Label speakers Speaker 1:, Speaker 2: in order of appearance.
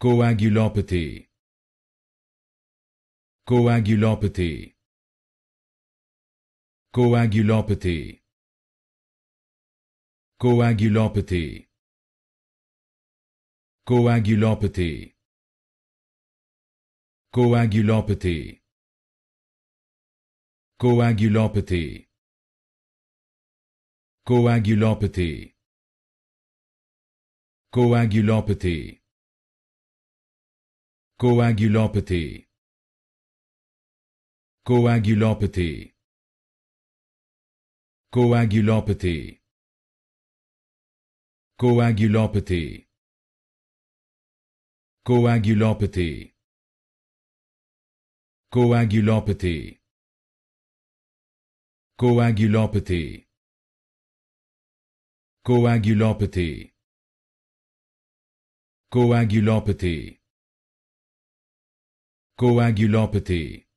Speaker 1: coagulopathy. Coagulopathy. Coagulopathy. Coagulopathy. Coagulopathy. Coagulopathy. Coagulopathy. Coagulopathy. Coagulopathy coagulopathy. Coagulopathy. Coagulopathy. Coagulopathy. Coagulopathy. Coagulopathy. Coagulopathy. Coagulopathy. Coagulopathy coagulopathy